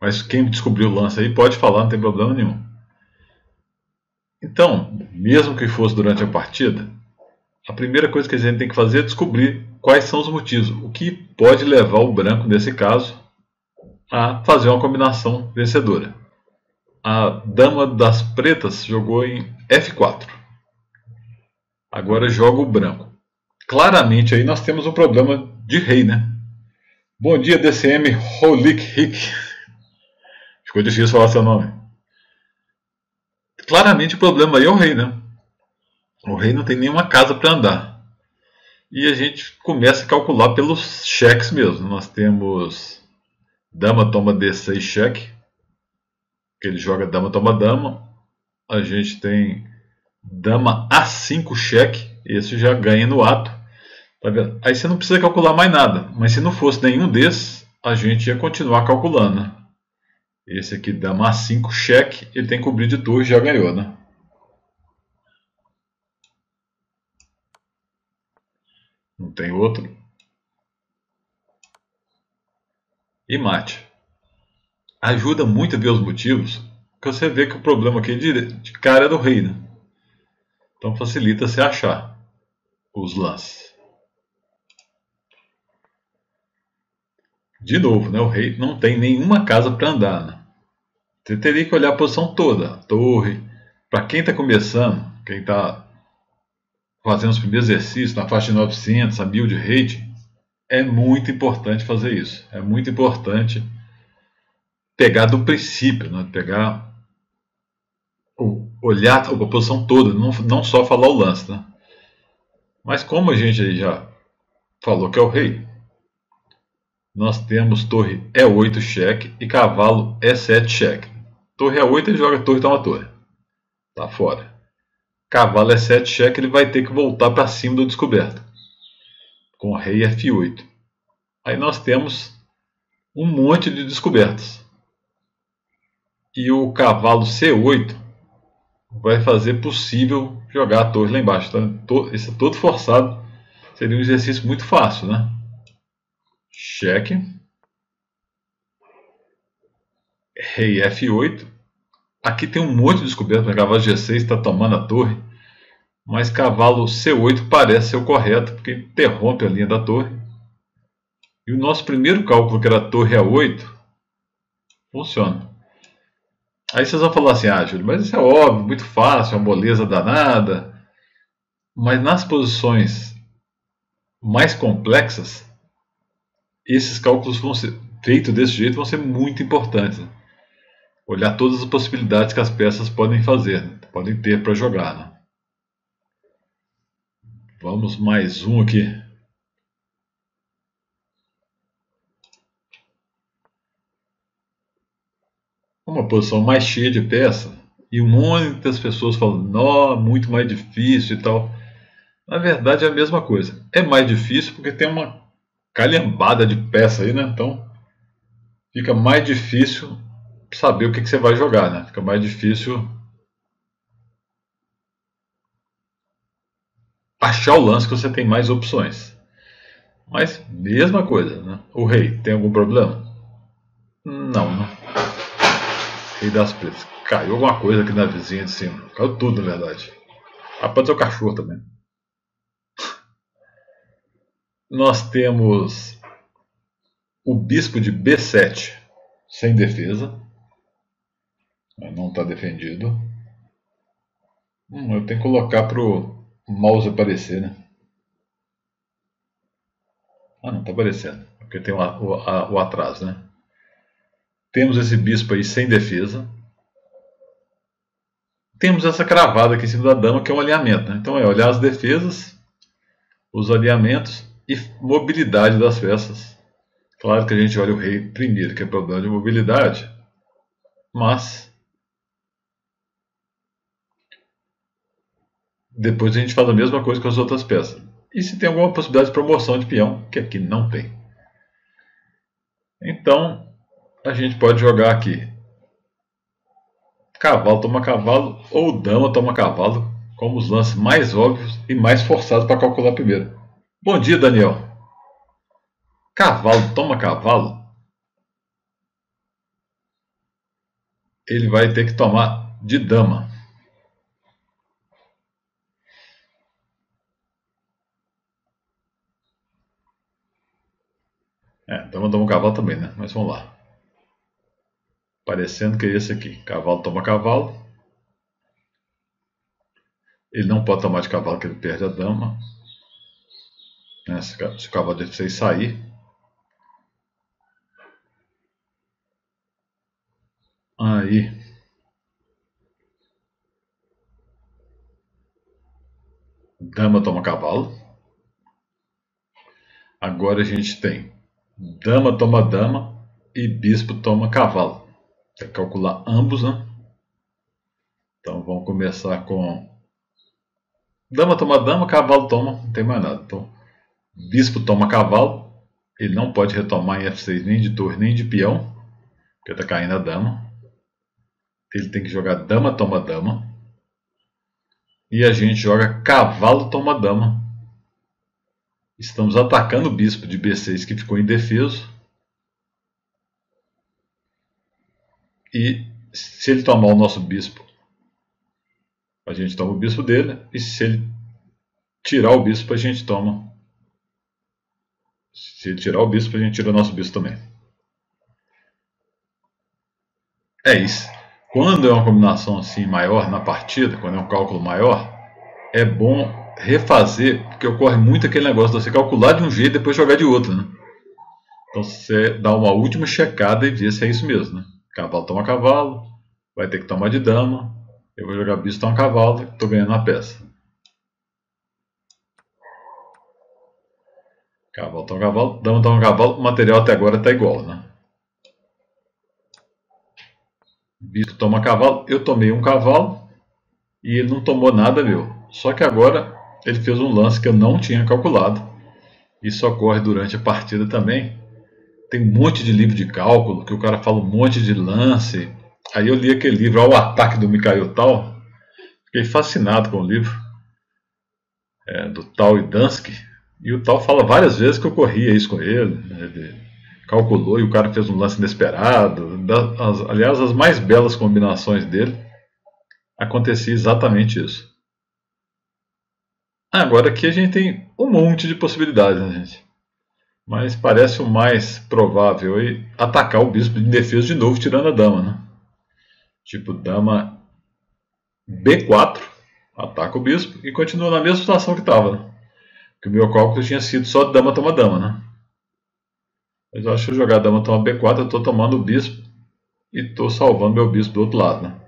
Mas quem descobriu o lance aí pode falar, não tem problema nenhum. Então, mesmo que fosse durante a partida, a primeira coisa que a gente tem que fazer é descobrir quais são os motivos, o que pode levar o branco, nesse caso, a fazer uma combinação vencedora. A dama das pretas jogou em F4. Agora joga o branco. Claramente aí nós temos um problema de rei, né? Bom dia, DCM Holik Hick. Ficou difícil falar seu nome. Claramente o problema aí é o rei, né? O rei não tem nenhuma casa para andar. E a gente começa a calcular pelos cheques mesmo. Nós temos dama toma D6 cheque, que ele joga dama toma dama. A gente tem dama A5 cheque, esse já ganha no ato. Tá? Aí você não precisa calcular mais nada. Mas se não fosse nenhum desses, a gente ia continuar calculando. Né? Esse aqui dá mais 5 cheque, ele tem que cobrir de torre, já ganhou, né? Não tem outro. E mate. Ajuda muito a ver os motivos, porque você vê que o problema aqui de, de cara é do rei, né? Então facilita você achar os lances. De novo, né, o rei não tem nenhuma casa para andar. Né? Você teria que olhar a posição toda, a torre. Para quem está começando, quem está fazendo os primeiros exercícios na faixa de 900, a build rate, é muito importante fazer isso. É muito importante pegar do princípio, né? pegar olhar a posição toda, não, não só falar o lance. Né? Mas como a gente já falou que é o rei, nós temos torre E8 cheque e cavalo E7 cheque. Torre E8 ele joga torre toma torre. Tá fora. Cavalo E7 cheque ele vai ter que voltar para cima do descoberto. Com rei F8. Aí nós temos um monte de descobertas. E o cavalo C8 vai fazer possível jogar a torre lá embaixo. Então, esse é todo forçado. Seria um exercício muito fácil, né? Cheque. Rei F8. Aqui tem um monte de descoberto. Né? Cavalo G6 está tomando a torre. Mas cavalo C8 parece ser o correto, porque interrompe a linha da torre. E o nosso primeiro cálculo, que era a torre A8, funciona. Aí vocês vão falar assim, ah, Júlio, mas isso é óbvio, muito fácil, é uma moleza danada. Mas nas posições mais complexas, esses cálculos vão ser feitos desse jeito vão ser muito importantes. Né? Olhar todas as possibilidades que as peças podem fazer, né? podem ter para jogar. Né? Vamos mais um aqui. Uma posição mais cheia de peça e muitas pessoas falam, não, muito mais difícil e tal. Na verdade é a mesma coisa. É mais difícil porque tem uma calhambada de peça aí, né? Então fica mais difícil saber o que, que você vai jogar, né? Fica mais difícil achar o lance que você tem mais opções. Mas mesma coisa, né? O rei tem algum problema? Não, né? Rei das pretas. Caiu alguma coisa aqui na vizinha de cima. Caiu tudo, na verdade. Ah, pode ser o cachorro também nós temos o bispo de B7 sem defesa. Não está defendido. Hum, eu tenho que colocar para o mouse aparecer, né? Ah, não, está aparecendo. Porque tem o, o, a, o atraso, né? Temos esse bispo aí sem defesa. Temos essa cravada aqui em cima da dama, que é um alinhamento. Né? Então é olhar as defesas, os alinhamentos e mobilidade das peças. Claro que a gente olha o rei primeiro, que é problema de mobilidade, mas depois a gente faz a mesma coisa com as outras peças. E se tem alguma possibilidade de promoção de peão, que aqui não tem. Então, a gente pode jogar aqui cavalo toma cavalo ou dama toma cavalo como os lances mais óbvios e mais forçados para calcular primeiro. Bom dia, Daniel. Cavalo toma cavalo? ele vai ter que tomar de dama. É, dama toma cavalo também, né? Mas vamos lá. Parecendo que é esse aqui. Cavalo toma cavalo. Ele não pode tomar de cavalo que ele perde a dama. Né? Se, o cavalo de f sair. Aí. Dama toma cavalo. Agora a gente tem dama toma dama e bispo toma cavalo. Tem que calcular ambos, né? Então vamos começar com dama toma dama, cavalo toma, não tem mais nada. Então, bispo toma cavalo, ele não pode retomar em F6 nem de torre nem de peão, porque está caindo a dama. Ele tem que jogar dama toma dama. E a gente joga cavalo toma dama. Estamos atacando o bispo de B6 que ficou indefeso. E se ele tomar o nosso bispo, a gente toma o bispo dele. E se ele tirar o bispo, a gente toma. Se ele tirar o bispo, a gente tira o nosso bispo também. É isso. Quando é uma combinação assim maior na partida, quando é um cálculo maior, é bom refazer, porque ocorre muito aquele negócio de você calcular de um jeito e depois jogar de outro, né? Então você dá uma última checada e vê se é isso mesmo, né? Cavalo toma cavalo, vai ter que tomar de dama, eu vou jogar bispo toma cavalo, estou ganhando a peça. Cavalo toma cavalo, dama toma cavalo, o material até agora está igual, né? Bispo toma cavalo, eu tomei um cavalo e ele não tomou nada meu. Só que agora ele fez um lance que eu não tinha calculado. Isso ocorre durante a partida também. Tem um monte de livro de cálculo, que o cara fala um monte de lance. Aí eu li aquele livro, Ao Ataque do Mikhail Tal. Fiquei fascinado com o livro. É, do Tal e Dansky. E o Tal fala várias vezes que eu corria isso com ele. Né? Ele calculou e o cara fez um lance inesperado. Das, aliás, as mais belas combinações dele acontecia exatamente isso. Agora aqui a gente tem um monte de possibilidades, né, gente? Mas parece o mais provável aí atacar o bispo em defesa de novo, tirando a dama, né? Tipo, dama B4, ataca o bispo e continua na mesma situação que estava, né? Que o meu cálculo tinha sido só dama toma dama, né? Mas eu acho que jogar dama toma B4, eu estou tomando o bispo e estou salvando meu bispo do outro lado, né?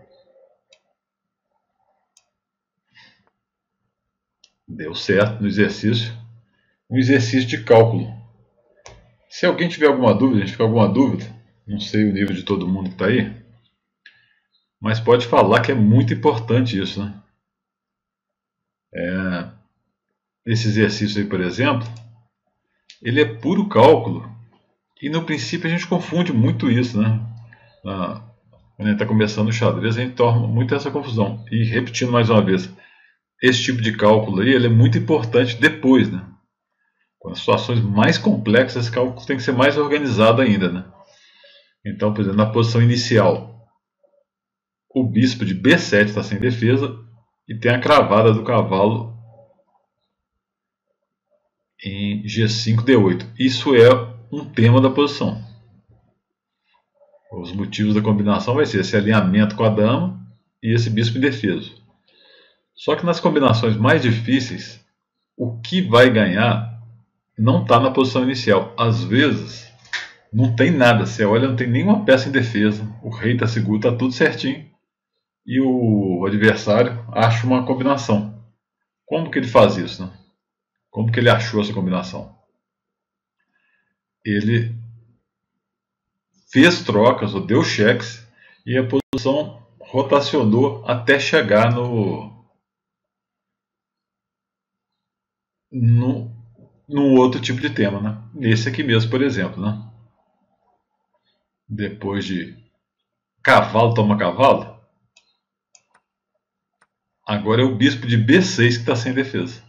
Deu certo no exercício. Um exercício de cálculo. Se alguém tiver alguma dúvida, a gente fica alguma dúvida, não sei o nível de todo mundo que está aí, mas pode falar que é muito importante isso, né? É, esse exercício aí, por exemplo, ele é puro cálculo e no princípio a gente confunde muito isso, né? Na, quando a gente está começando o xadrez, a gente torna muito essa confusão. E repetindo mais uma vez, esse tipo de cálculo aí ele é muito importante depois, né? Com as situações mais complexas, esse cálculo tem que ser mais organizado ainda, né? Então, por exemplo, na posição inicial, o bispo de B7 está sem defesa e tem a cravada do cavalo em G5, D8. Isso é um tema da posição. Os motivos da combinação vai ser esse alinhamento com a dama e esse bispo indefeso. Só que nas combinações mais difíceis, o que vai ganhar não está na posição inicial. Às vezes, não tem nada. Você olha, não tem nenhuma peça em defesa. O rei está seguro, está tudo certinho. E o adversário acha uma combinação. Como que ele faz isso? Né? Como que ele achou essa combinação? Ele fez trocas ou deu cheques e a posição rotacionou até chegar no, no, num outro tipo de tema, né? Nesse aqui mesmo, por exemplo, né? Depois de cavalo toma cavalo, agora é o bispo de B6 que está sem defesa.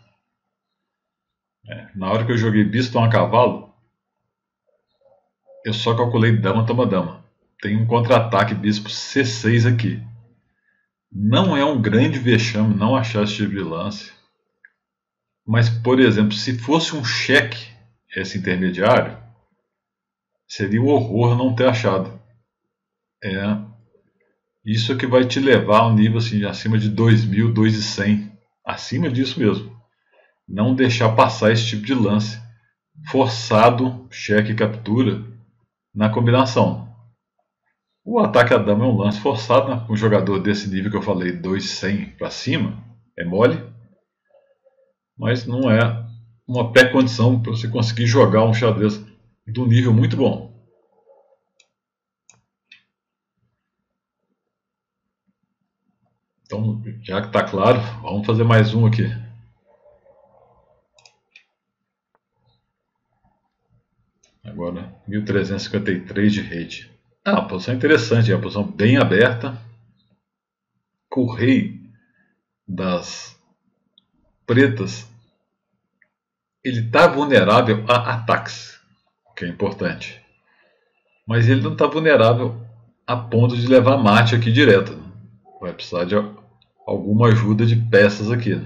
É, na hora que eu joguei bispo toma cavalo, eu só calculei dama toma dama. tem um contra-ataque bispo C6 aqui. Não é um grande vexame não achar esse tipo de lance. Mas, por exemplo, se fosse um cheque esse intermediário, seria um horror não ter achado. É isso que vai te levar a um nível assim, acima de 2.000, 2.100. Acima disso mesmo. Não deixar passar esse tipo de lance. Forçado, cheque e captura na combinação. O ataque a dama é um lance forçado, né? um jogador desse nível que eu falei, 200 para cima, é mole. Mas não é uma pré-condição para você conseguir jogar um xadrez do nível muito bom. Então, já que está claro, vamos fazer mais um aqui. Agora, 1353 de rede. Ah, posição é interessante, é uma posição bem aberta. Com o rei das pretas, ele está vulnerável a ataques, o que é importante. Mas ele não está vulnerável a ponto de levar mate aqui direto. Vai precisar de alguma ajuda de peças aqui.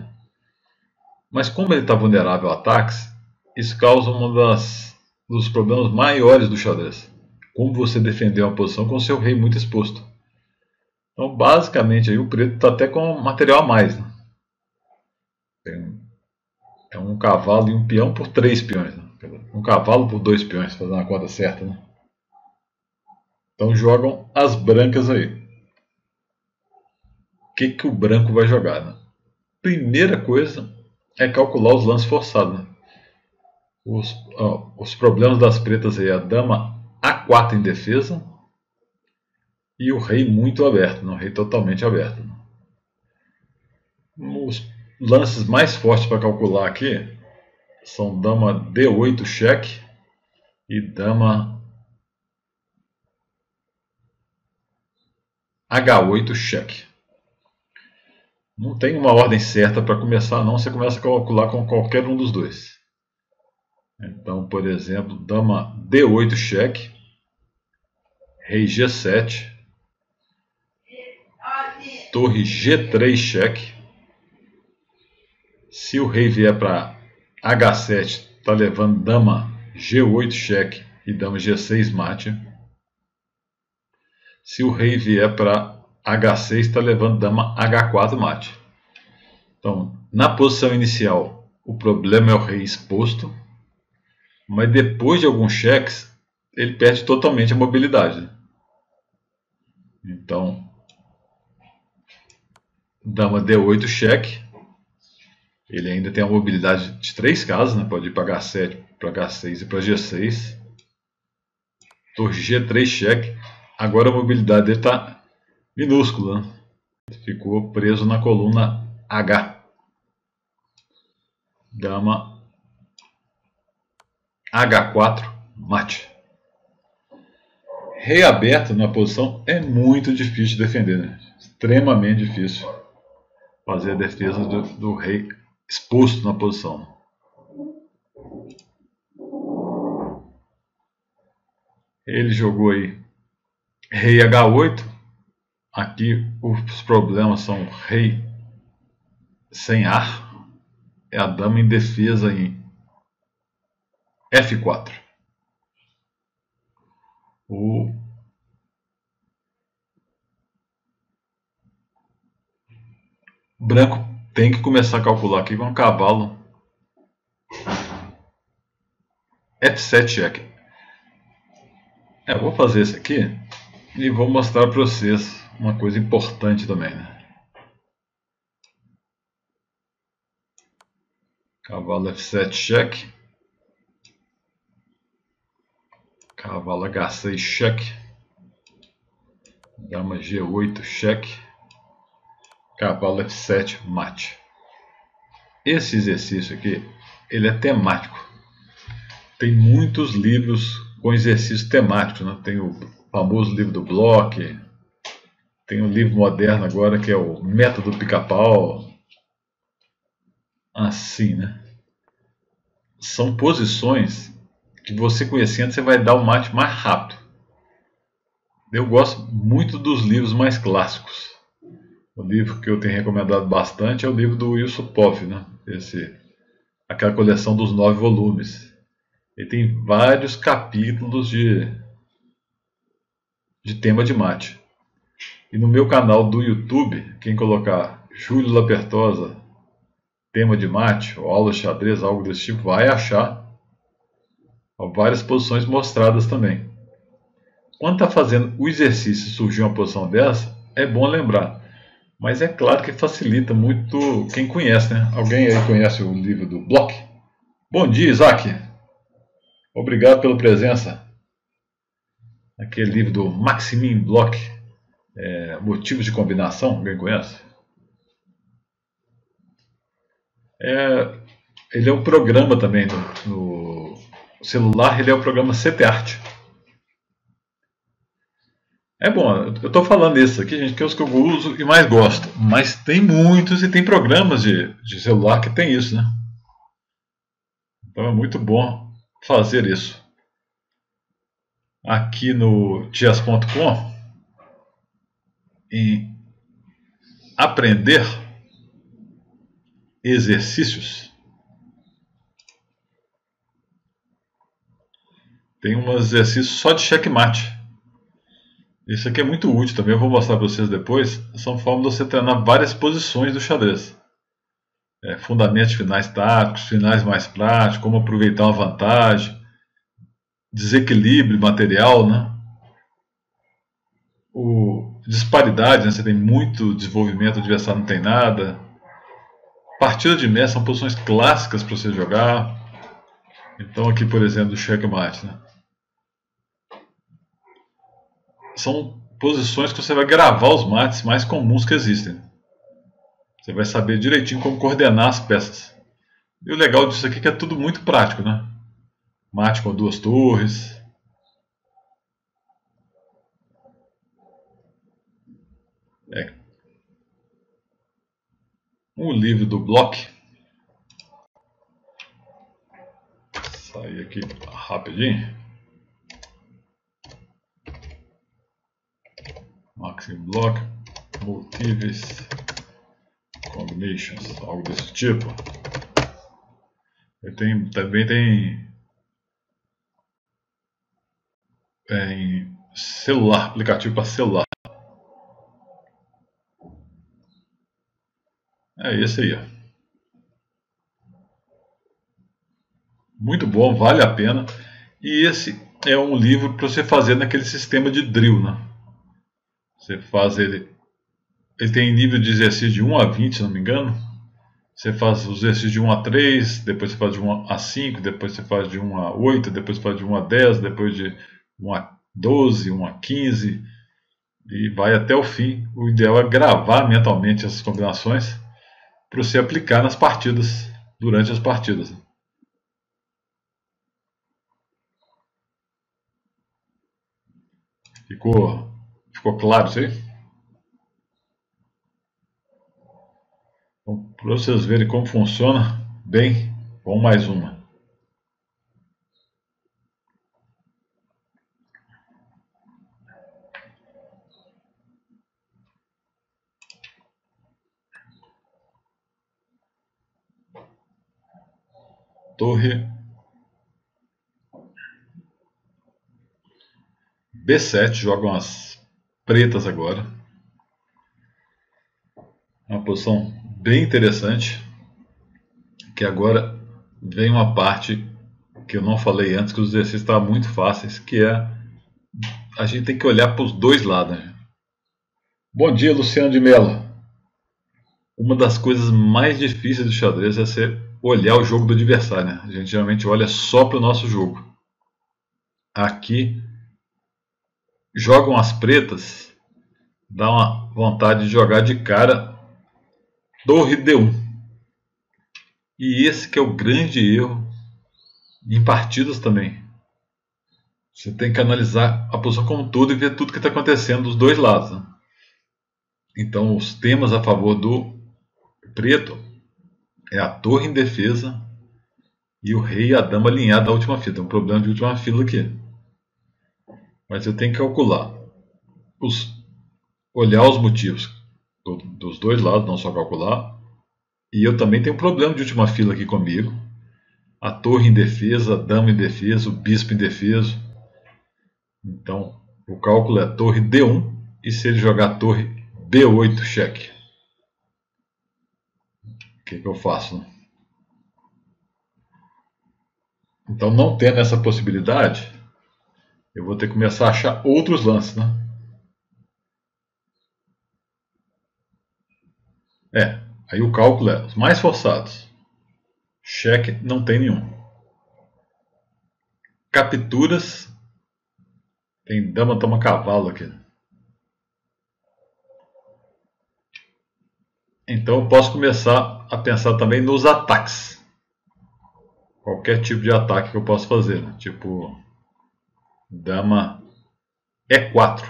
Mas como ele está vulnerável a ataques, isso causa um dos problemas maiores do xadrez como você defender uma posição com seu rei muito exposto. Então, basicamente, aí o preto está até com material a mais. Né? Tem, é um cavalo e um peão por três peões. Né? Um cavalo por dois peões, fazendo a conta certa. Né? Então jogam as brancas aí. O que, que o branco vai jogar? Né? Primeira coisa é calcular os lances forçados. Né? Os, ó, os problemas das pretas aí, a dama a4 em defesa e o rei muito aberto, não, o rei totalmente aberto. Os lances mais fortes para calcular aqui são dama D8 cheque e dama H8 cheque. Não tem uma ordem certa para começar, não. Você começa a calcular com qualquer um dos dois. Então, por exemplo, dama D8 cheque rei G7, torre G3 cheque. Se o rei vier para H7, está levando dama G8 cheque e dama G6 mate. Se o rei vier para H6, está levando dama H4 mate. Então, na posição inicial, o problema é o rei exposto, mas depois de alguns cheques, ele perde totalmente a mobilidade. Então, dama D8 cheque. Ele ainda tem a mobilidade de três casas, né? pode ir para H7, para H6 e para G6. Torre G3 cheque. Agora a mobilidade dele está minúscula. Né? Ficou preso na coluna H. Dama H4 mate rei aberto na posição é muito difícil de defender, né? extremamente difícil fazer a defesa do, do rei exposto na posição. Ele jogou aí rei H8. Aqui os problemas são rei sem ar. É a dama em defesa em F4. O branco tem que começar a calcular aqui com um cavalo F7 check. É, vou fazer esse aqui e vou mostrar para vocês uma coisa importante também. Né? Cavalo F7 check. Cavalo H6 cheque. Dama G8 cheque. Cavalo F7 mate. Esse exercício aqui, ele é temático. Tem muitos livros com exercícios temáticos. Né? Tem o famoso livro do Bloch. Tem um livro moderno agora que é o Método Pica-Pau. Assim, né? São posições que você conhecendo, você vai dar o mate mais rápido. eu gosto muito dos livros mais clássicos. O livro que eu tenho recomendado bastante é o livro do Wilson Poff, né? Esse, aquela coleção dos nove volumes. Ele tem vários capítulos de, de tema de mate. E no meu canal do YouTube, quem colocar Júlio Lapertosa, tema de mate, ou aula de xadrez, algo desse tipo, vai achar várias posições mostradas também. Quando está fazendo o exercício e surgiu uma posição dessa, é bom lembrar. Mas é claro que facilita muito quem conhece, né? Alguém aí conhece o livro do Bloch? Bom dia, Isaac! Obrigado pela presença. Aquele livro do Maximin Bloch, é, Motivos de Combinação, alguém conhece? É, ele é um programa também no, no celular, ele é o programa CTArt. É bom, eu estou falando isso aqui, gente, que é os que eu uso e mais gosto. Mas tem muitos e tem programas de, de celular que tem isso, né? Então é muito bom fazer isso. Aqui no dias.com, em aprender exercícios, tem um exercício só de checkmate. Isso aqui é muito útil também, eu vou mostrar para vocês depois. São formas de você treinar várias posições do xadrez. É, fundamentos finais táticos, finais mais práticos, como aproveitar uma vantagem, desequilíbrio material, né? O, disparidade, né? você tem muito desenvolvimento, o adversário não tem nada. Partida de mestre são posições clássicas para você jogar. Então aqui, por exemplo, o checkmate. Né? São posições que você vai gravar os mates mais comuns que existem. Você vai saber direitinho como coordenar as peças. E o legal disso aqui é que é tudo muito prático, né? Mate com duas torres. É. Um livro do Block. Sair aqui rapidinho. Maximum block, motives, combinations, algo desse tipo. Tem, também tem em celular, aplicativo para celular. É esse aí. Ó. Muito bom, vale a pena. E esse é um livro para você fazer naquele sistema de drill, né? Você faz ele. Ele tem nível de exercício de 1 a 20, se não me engano. Você faz os exercícios de 1 a 3, depois você faz de 1 a 5, depois você faz de 1 a 8, depois você faz de 1 a 10, depois de 1 a 12, 1 a 15 e vai até o fim. O ideal é gravar mentalmente essas combinações para você aplicar nas partidas, durante as partidas. Ficou Ficou claro isso aí? Então, para vocês verem como funciona, bem, vamos mais uma. Torre B7 joga umas pretas agora. Uma posição bem interessante. Que agora vem uma parte que eu não falei antes, que os exercícios estavam muito fáceis, que é a gente tem que olhar para os dois lados. Né? Bom dia, Luciano de Mello. Uma das coisas mais difíceis do xadrez é você olhar o jogo do adversário. Né? A gente geralmente olha só para o nosso jogo. Aqui jogam as pretas, dá uma vontade de jogar de cara torre D1. E esse que é o grande erro em partidas também. Você tem que analisar a posição como um todo e ver tudo que está acontecendo dos dois lados. Né? Então, os temas a favor do preto é a torre em defesa e o rei e a dama alinhados à última fila. Tem um problema de última fila aqui. Mas eu tenho que calcular os, olhar os motivos do, dos dois lados, não só calcular. E eu também tenho um problema de última fila aqui comigo. A torre em defesa, a dama em defesa, o bispo em defesa. Então, o cálculo é torre D1 e se ele jogar torre B8 cheque. O que, que eu faço? Né? Então, não tendo essa possibilidade, eu vou ter que começar a achar outros lances, né? É, aí o cálculo é os mais forçados. Cheque não tem nenhum. Capturas. Tem dama toma cavalo aqui. Então eu posso começar a pensar também nos ataques. Qualquer tipo de ataque que eu possa fazer. Né? Tipo, dama E4.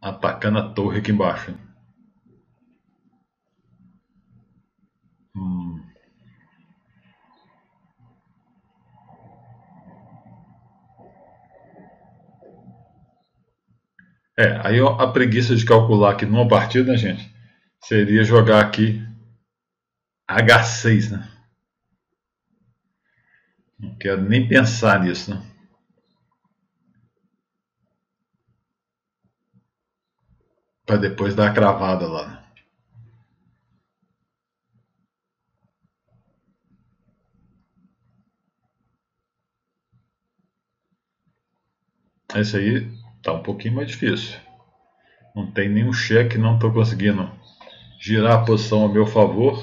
Atacando a torre aqui embaixo. Hum. É, aí a preguiça de calcular aqui numa partida, né, gente? Seria jogar aqui H6, né? Não quero nem pensar nisso, né? Para depois dar a cravada lá. Esse aí tá um pouquinho mais difícil. Não tem nenhum cheque, não estou conseguindo girar a posição a meu favor.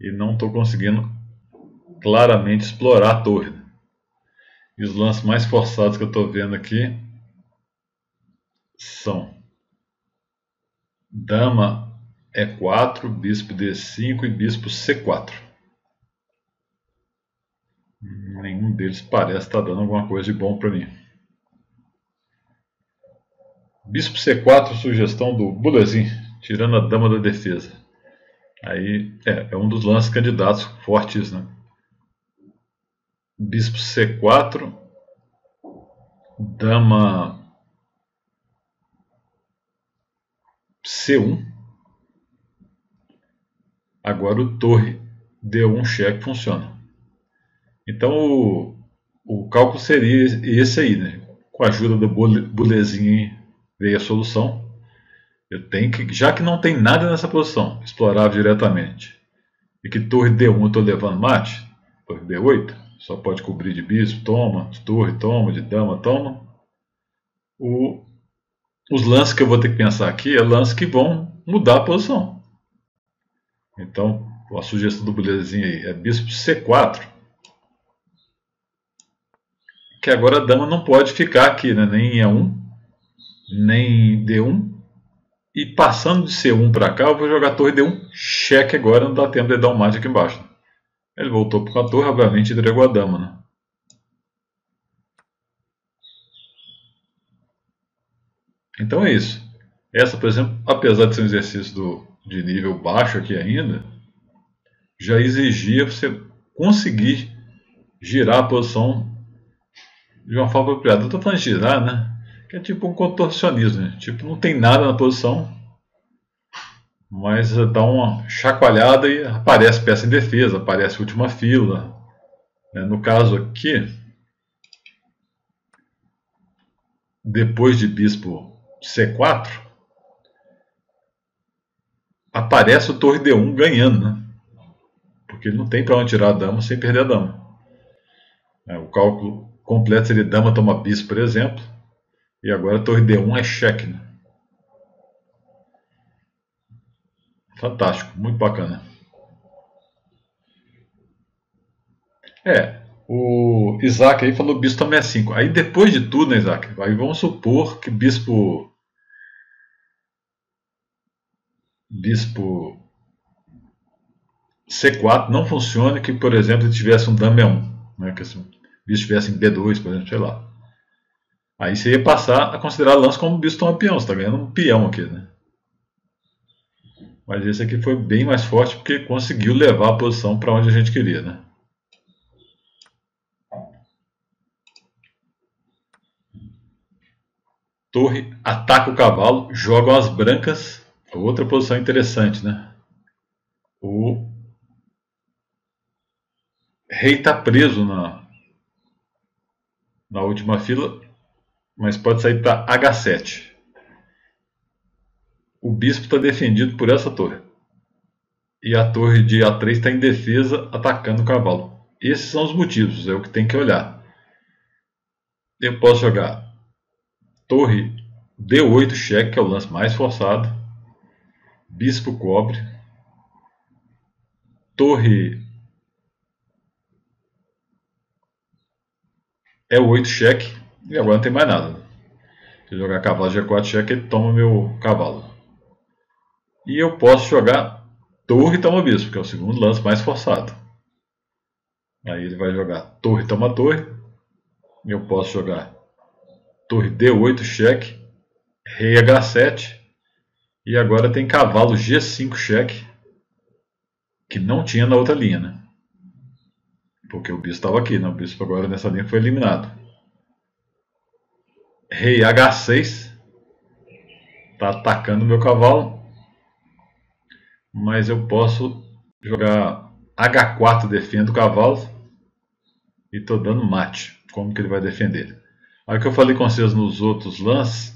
E não estou conseguindo claramente explorar a torre. E os lances mais forçados que eu estou vendo aqui são Dama E4, Bispo D5 e Bispo C4. Nenhum deles parece estar dando alguma coisa de bom para mim. Bispo C4, sugestão do Bulezinho, tirando a dama da defesa. Aí é, é um dos lances candidatos fortes, né? Bispo C4, dama C1. Agora o torre D1 cheque funciona. Então o, o cálculo seria esse aí, né? Com a ajuda do bulezinho veio a solução. Eu tenho que, já que não tem nada nessa posição, explorar diretamente. E que torre D1 eu estou levando mate, torre D8, só pode cobrir de bispo, toma, de torre, toma, de dama, toma. O, os lances que eu vou ter que pensar aqui é lances que vão mudar a posição. Então, a sugestão do belezinho aí é bispo C4 que agora a dama não pode ficar aqui, né? nem em E1, nem D1. E passando de C1 para cá, eu vou jogar torre D1, cheque agora, não dá tempo de dar um mate aqui embaixo. Ele voltou para a torre, obviamente entregou a dama. Né? Então é isso. Essa, por exemplo, apesar de ser um exercício do, de nível baixo aqui ainda, já exigia você conseguir girar a posição de uma forma apropriada. Eu estou falando de girar, né? Que é tipo um contorcionismo. Né? Tipo, não tem nada na posição, mas dá uma chacoalhada e aparece peça em defesa, aparece última fila. Né? No caso aqui, depois de bispo C4, aparece o torre D1 ganhando, né? Porque ele não tem para onde tirar a dama sem perder a dama. É, o cálculo completo seria dama toma bispo, por exemplo. E agora a torre D1 é cheque. Né? Fantástico, muito bacana. É, o Isaac aí falou bispo também é 5. Aí depois de tudo, né, Isaac? Aí vamos supor que bispo. Bispo C4 não funcione, que por exemplo ele tivesse um dama E1. Né, que assim, bispo estivesse em B2, por exemplo, sei lá. Aí você ia passar a considerar lance como bispo toma peão, você está ganhando um peão aqui, né? Mas esse aqui foi bem mais forte porque conseguiu levar a posição para onde a gente queria, né? Torre ataca o cavalo, jogam as brancas. Outra posição interessante, né? O rei está preso na, na última fila, mas pode sair para H7. O bispo está defendido por essa torre. E a torre de A3 está em defesa, atacando o cavalo. Esses são os motivos, é o que tem que olhar. Eu posso jogar torre D8 cheque, que é o lance mais forçado. Bispo cobre. Torre é o 8 cheque e agora não tem mais nada. Se eu jogar cavalo G4 cheque, ele toma meu cavalo. E eu posso jogar torre toma bispo, que é o segundo lance mais forçado. Aí ele vai jogar torre toma torre. Eu posso jogar torre D8 cheque, rei H7 e agora tem cavalo G5 cheque, que não tinha na outra linha, né? Porque o bispo estava aqui, né? O bispo agora nessa linha foi eliminado. Rei H6. Está atacando meu cavalo. Mas eu posso jogar H4 defendo o cavalo. E estou dando mate. Como que ele vai defender? Aí que eu falei com vocês nos outros lances.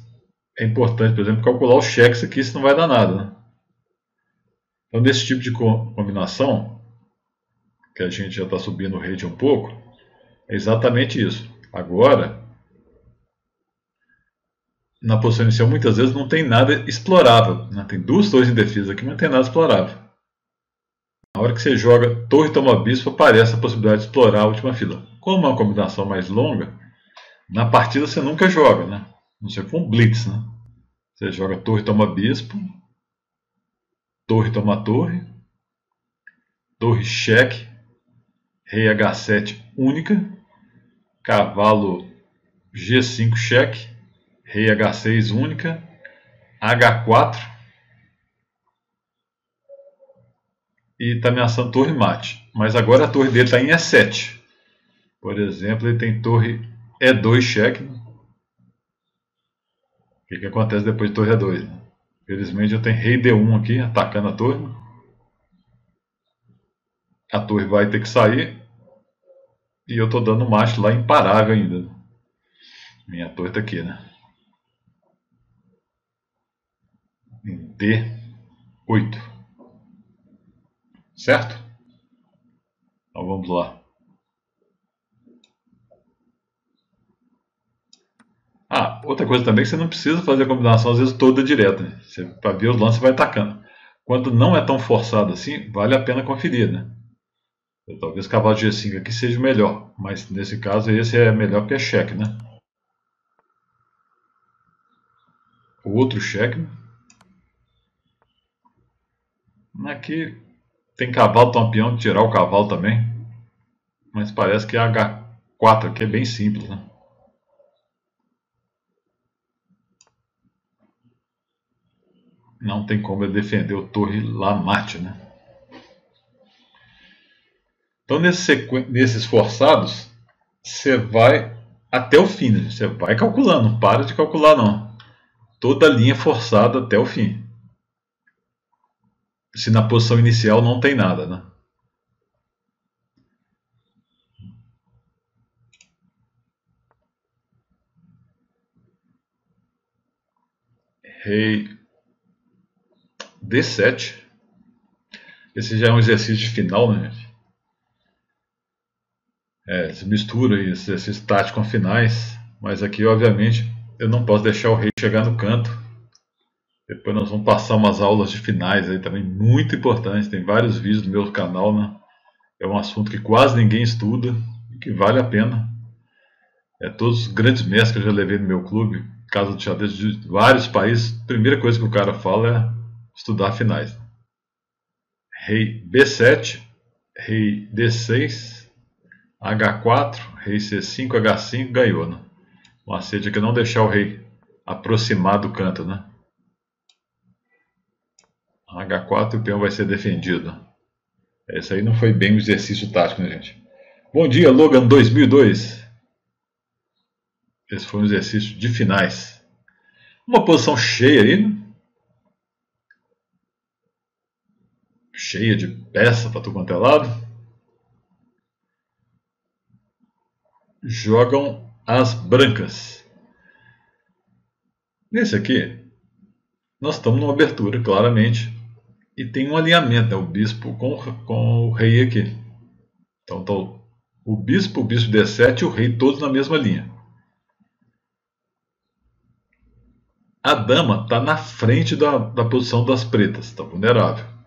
É importante, por exemplo, calcular os cheques aqui, se não vai dar nada. Né? Então, nesse tipo de combinação, que a gente já está subindo o rate um pouco, é exatamente isso. Agora, na posição inicial, muitas vezes não tem nada explorável. Né? Tem duas torres em defesa aqui, mas não tem nada explorável. Na hora que você joga torre toma bispo, aparece a possibilidade de explorar a última fila. Como é uma combinação mais longa, na partida você nunca joga, né? Não sei for um blitz, né? Você joga torre toma bispo, torre toma torre, torre cheque, rei H7 única, cavalo G5 cheque, rei H6 única, H4 e está ameaçando torre mate. Mas agora a torre dele está em E7. Por exemplo, ele tem torre E2 cheque. O que, que acontece depois de torre E2? Felizmente eu tenho rei D1 aqui atacando a torre. A torre vai ter que sair. E eu estou dando macho lá imparável ainda. Minha torre está aqui, né? Em D8. Certo? Então vamos lá. Ah, outra coisa também que você não precisa fazer a combinação às vezes toda direta. Né? Para ver os lances vai atacando. Quando não é tão forçado assim, vale a pena conferir, né? Talvez cavalo G5 aqui seja melhor, mas nesse caso esse é melhor porque é cheque, né? Outro cheque. Aqui tem cavalo campeão de tirar o cavalo também. Mas parece que a H4 aqui é bem simples, né? Não tem como ele defender o torre lá mate, né? Então, nesse nesses forçados, você vai até o fim. Né? Você vai calculando, não para de calcular não. Toda a linha forçada até o fim. Se na posição inicial não tem nada, né? Rei D7. Esse já é um exercício final, né, gente? é, se mistura esses, esses táticos com finais, mas aqui obviamente eu não posso deixar o rei chegar no canto. Depois nós vamos passar umas aulas de finais aí também muito importantes, tem vários vídeos no meu canal, né? É um assunto que quase ninguém estuda e que vale a pena. É, todos os grandes mestres que eu já levei no meu clube, casa de xadrez de vários países, a primeira coisa que o cara fala é estudar finais. Rei B7, rei D6, H4, rei C5, H5, ganhou, né? O macete aqui é não deixar o rei aproximar do canto, né? H4 e o peão vai ser defendido. Esse aí não foi bem o exercício tático, né, gente? Bom dia, Logan 2002. Esse foi um exercício de finais. Uma posição cheia aí, né? Cheia de peça para tu quanto é lado. Jogam as brancas. Nesse aqui, nós estamos numa abertura, claramente, e tem um alinhamento, né? o bispo com, com o rei aqui. Então, tá o bispo, o bispo D7 e o rei todos na mesma linha. A dama está na frente da, da posição das pretas, está vulnerável.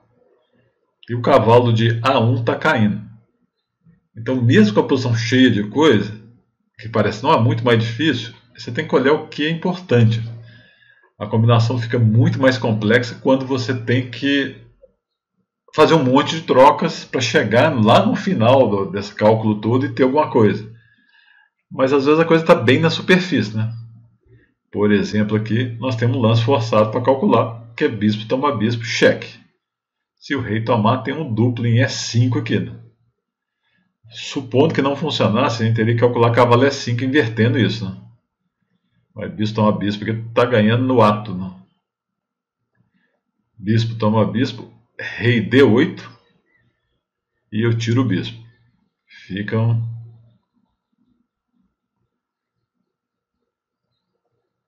E o cavalo de A1 está caindo. Então, mesmo com a posição cheia de coisa, que parece não é muito mais difícil, você tem que olhar o que é importante. A combinação fica muito mais complexa quando você tem que fazer um monte de trocas para chegar lá no final do, desse cálculo todo e ter alguma coisa. Mas às vezes a coisa está bem na superfície, né? Por exemplo, aqui nós temos um lance forçado para calcular, que é bispo toma bispo, cheque. Se o rei tomar, tem um duplo em E5 aqui. Né? Supondo que não funcionasse, a gente teria que calcular cavalo E5 invertendo isso. Né? Mas bispo toma bispo, porque está ganhando no ato. Né? Bispo toma bispo, rei D8 e eu tiro o bispo. Ficam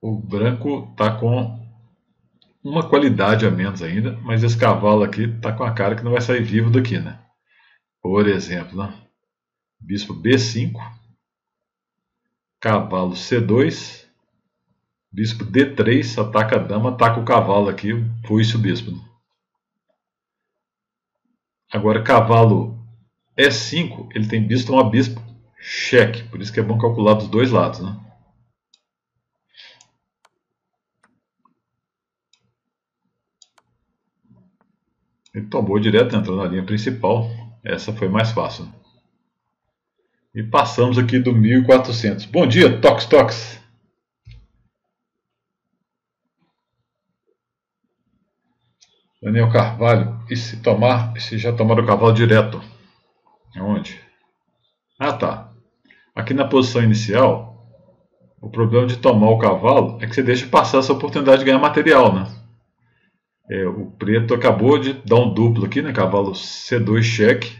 o branco está com uma qualidade a menos ainda, mas esse cavalo aqui está com a cara que não vai sair vivo daqui, né? Por exemplo, né? bispo B5, cavalo C2, Bispo D3, ataca a dama, ataca o cavalo aqui, foi-se o bispo. Agora, cavalo E5, ele tem bispo, então a bispo, cheque. Por isso que é bom calcular dos dois lados. Né? Ele tomou direto, entrou na linha principal. Essa foi mais fácil. E passamos aqui do 1400. Bom dia, Tox Tox. Daniel Carvalho, e se tomar, se já tomar o cavalo direto? Onde? Ah, tá. Aqui na posição inicial, o problema de tomar o cavalo é que você deixa passar essa oportunidade de ganhar material, né? É, o preto acabou de dar um duplo aqui, né? Cavalo C2 cheque,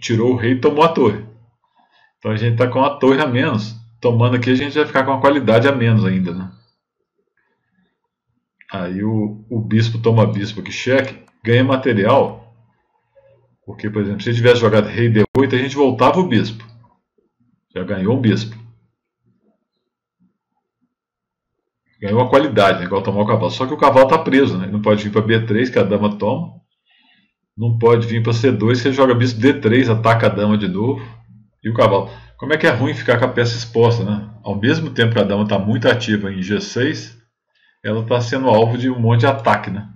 tirou o rei e tomou a torre. Então a gente está com a torre a menos. Tomando aqui a gente vai ficar com a qualidade a menos ainda, né? Aí o, o bispo toma bispo aqui, cheque, ganha material. Porque, por exemplo, se tivesse jogado rei D8, a gente voltava o bispo. Já ganhou um bispo. Ganhou uma qualidade, né? igual tomar o cavalo. Só que o cavalo está preso, né? Ele não pode vir para B3, que a dama toma. Não pode vir para C2, que ele joga bispo D3, ataca a dama de novo. E o cavalo. Como é que é ruim ficar com a peça exposta, né? Ao mesmo tempo que a dama está muito ativa em G6, ela está sendo alvo de um monte de ataque, né?